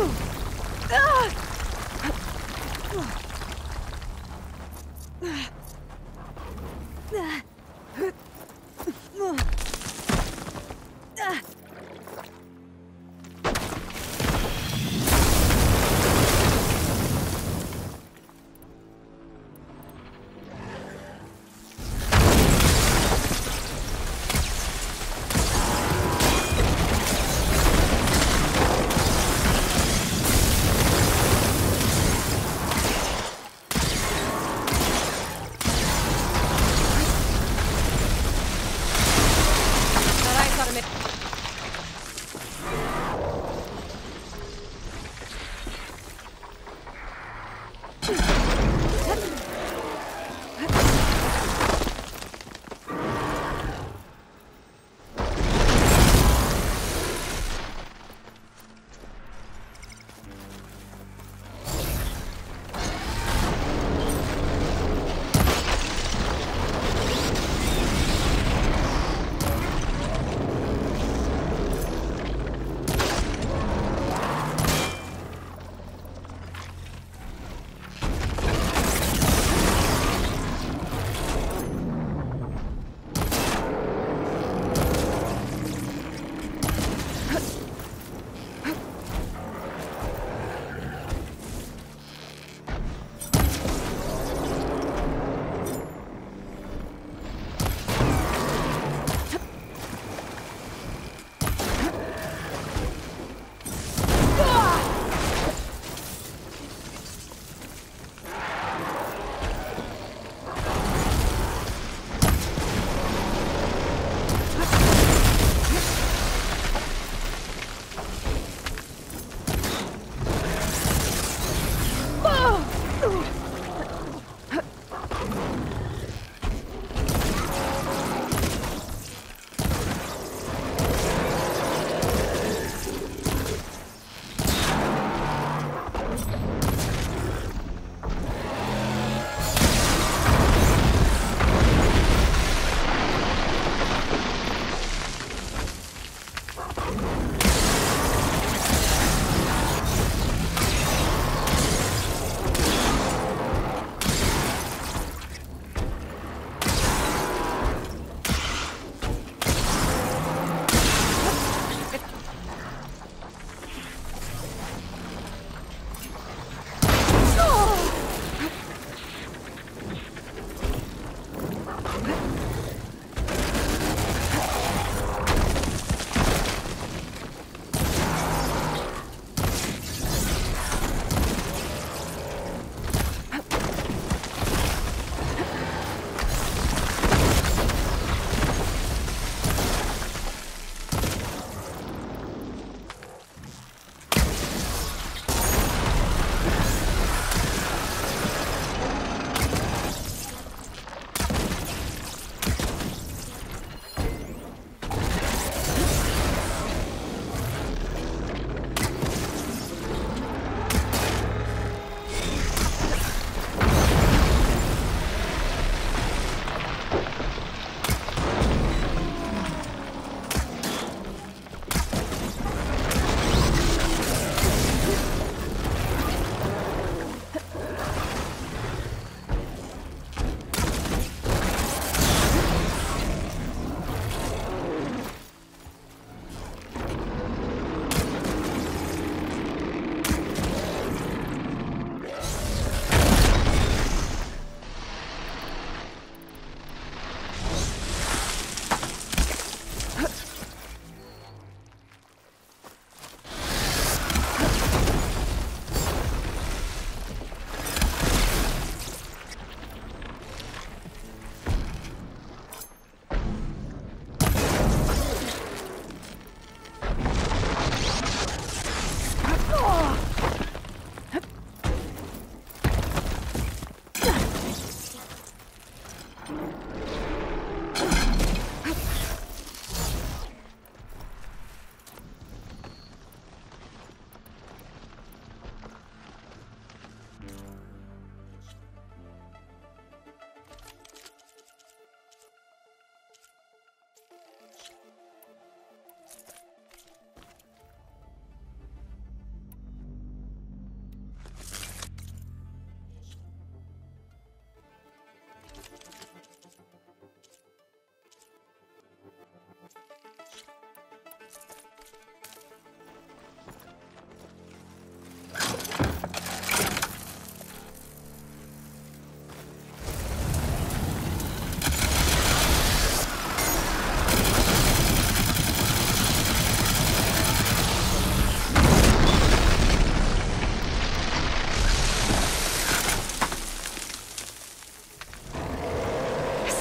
Ooh.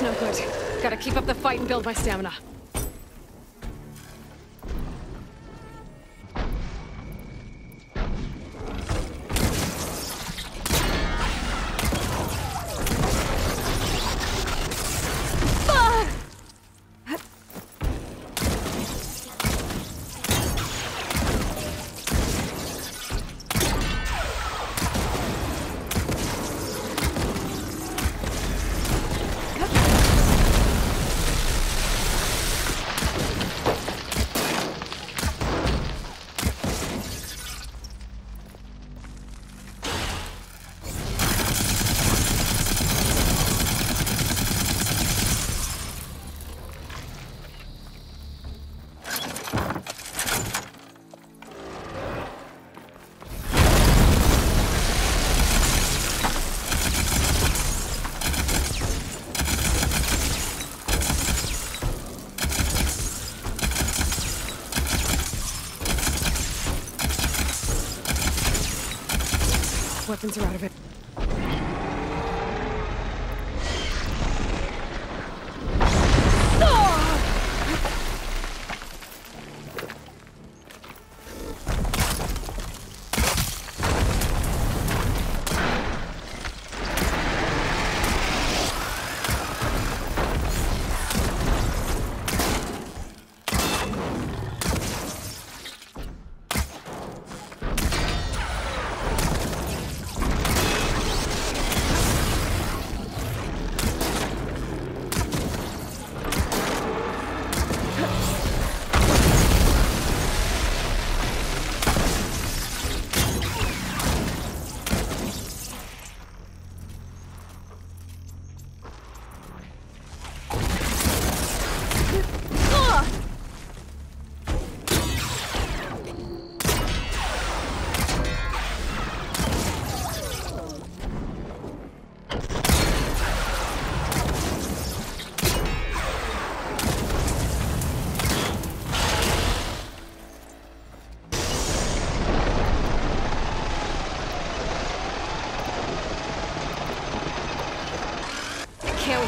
No good. Gotta keep up the fight and build my stamina. Weapons are out of it.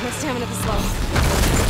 My stamina this low.